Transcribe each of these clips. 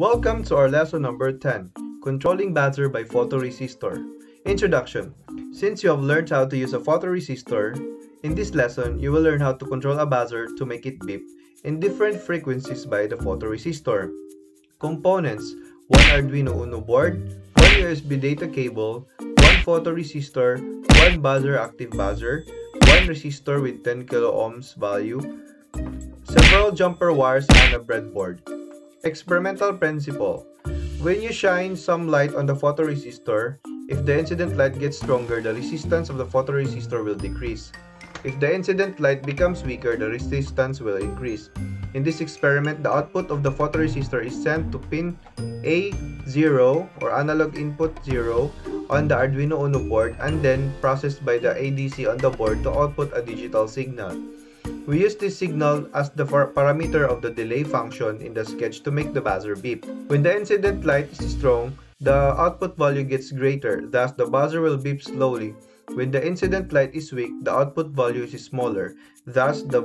Welcome to our lesson number 10, Controlling Buzzer by Photoresistor. Introduction. Since you have learned how to use a photoresistor, in this lesson, you will learn how to control a buzzer to make it beep in different frequencies by the photoresistor. Components, one Arduino Uno board, one USB data cable, one photoresistor, one buzzer active buzzer, one resistor with 10 kilo ohms value, several jumper wires, and a breadboard. Experimental principle. When you shine some light on the photoresistor, if the incident light gets stronger, the resistance of the photoresistor will decrease. If the incident light becomes weaker, the resistance will increase. In this experiment, the output of the photoresistor is sent to pin A0 or analog input 0 on the Arduino Uno board and then processed by the ADC on the board to output a digital signal. We use this signal as the parameter of the delay function in the sketch to make the buzzer beep. When the incident light is strong, the output value gets greater, thus the buzzer will beep slowly. When the incident light is weak, the output value is smaller, thus the,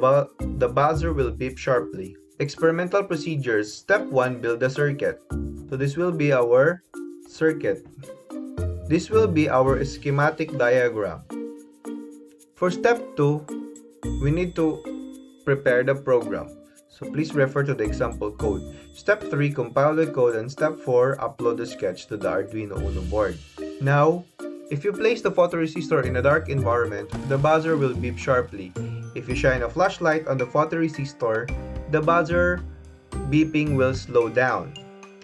the buzzer will beep sharply. Experimental procedures. Step 1. Build a circuit. So this will be our circuit. This will be our schematic diagram. For step 2, we need to prepare the program. So please refer to the example code. Step 3, compile the code and step 4, upload the sketch to the Arduino Uno board. Now, if you place the photoresistor in a dark environment, the buzzer will beep sharply. If you shine a flashlight on the photoresistor, the buzzer beeping will slow down.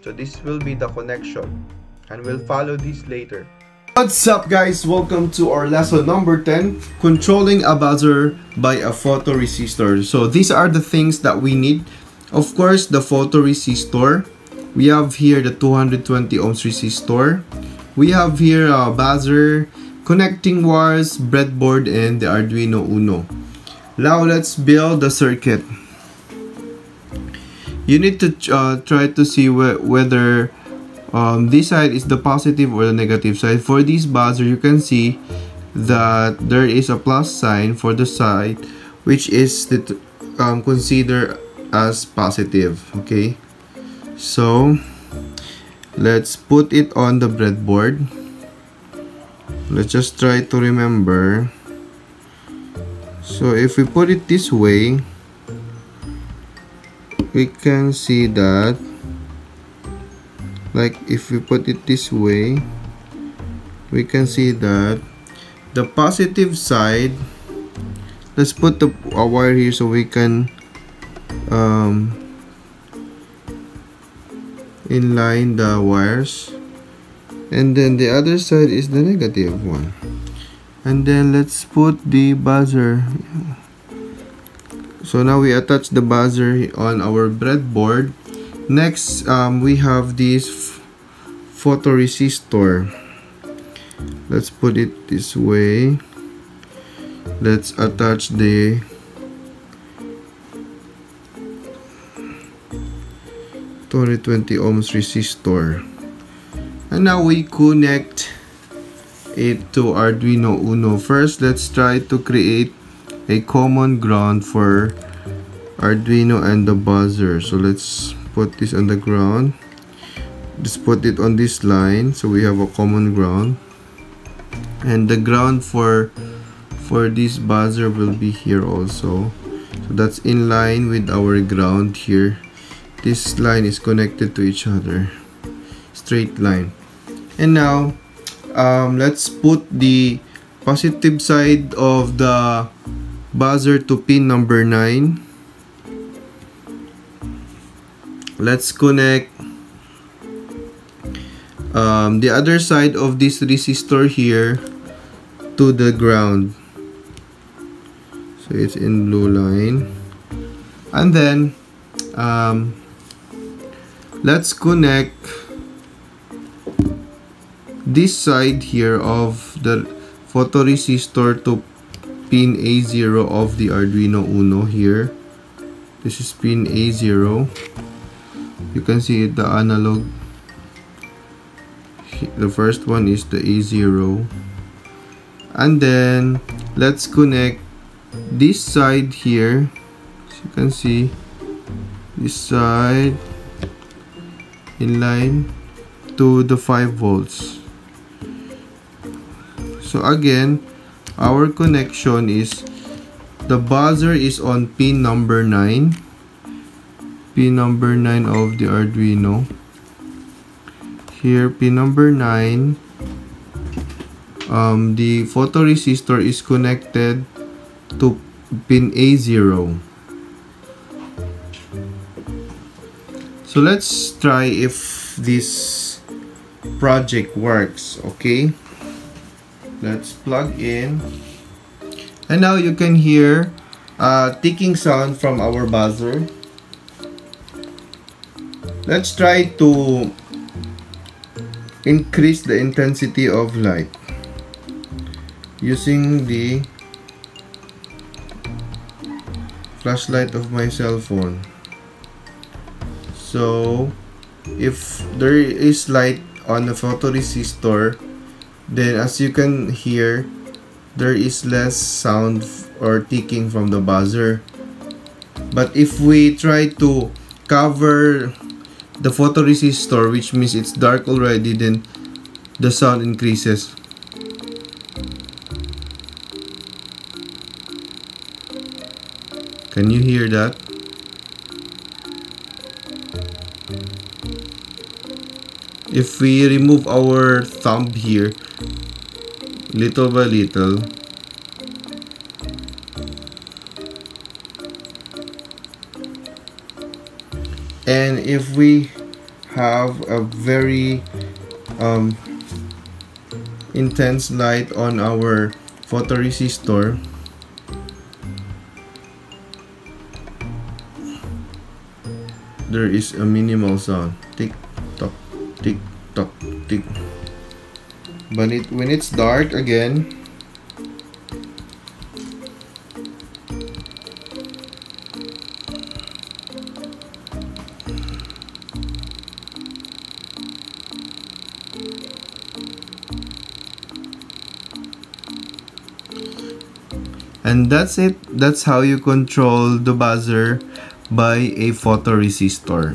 So this will be the connection and we'll follow this later. What's up guys? Welcome to our lesson number 10 Controlling a buzzer by a photoresistor. So these are the things that we need. Of course, the photoresistor. We have here the 220 ohms resistor. We have here a buzzer, connecting wires, breadboard, and the Arduino Uno. Now let's build the circuit. You need to uh, try to see wh whether um, this side is the positive or the negative side. For this buzzer you can see that there is a plus sign for the side which is um, considered as positive okay? So let's put it on the breadboard. Let's just try to remember. So if we put it this way we can see that like if we put it this way we can see that the positive side let's put the a wire here so we can um, inline the wires. And then the other side is the negative one. And then let's put the buzzer. So now we attach the buzzer on our breadboard next um, we have this photoresistor. Let's put it this way. Let's attach the Twenty twenty ohms resistor. And now we connect it to Arduino Uno. First let's try to create a common ground for Arduino and the buzzer. So let's put this on the ground. Just put it on this line so we have a common ground. And the ground for for this buzzer will be here also. So that's in line with our ground here. This line is connected to each other. Straight line. And now um, let's put the positive side of the buzzer to pin number 9 let's connect. Um, the other side of this resistor here to the ground. So it's in blue line. And then um, let's connect this side here of the photoresistor to pin A0 of the Arduino Uno here. This is pin A0 you can see the analog. The first one is the A0 and then let's connect this side here. As you can see this side in line to the 5 volts. So again our connection is the buzzer is on pin number 9 pin number 9 of the Arduino. Here pin number 9 um, the photoresistor is connected to pin A0 so let's try if this project works okay? Let's plug in. And now you can hear a ticking sound from our buzzer let's try to increase the intensity of light using the flashlight of my cell phone. So if there is light on the photoresistor then as you can hear there is less sound or ticking from the buzzer. But if we try to cover the photoresistor which means it's dark already then the sound increases. Can you hear that? If we remove our thumb here little by little and if we have a very um, intense light on our photoresistor there is a minimal sound. Tick tock tick tock tick. But it when it's dark again and that's it. That's how you control the buzzer by a photoresistor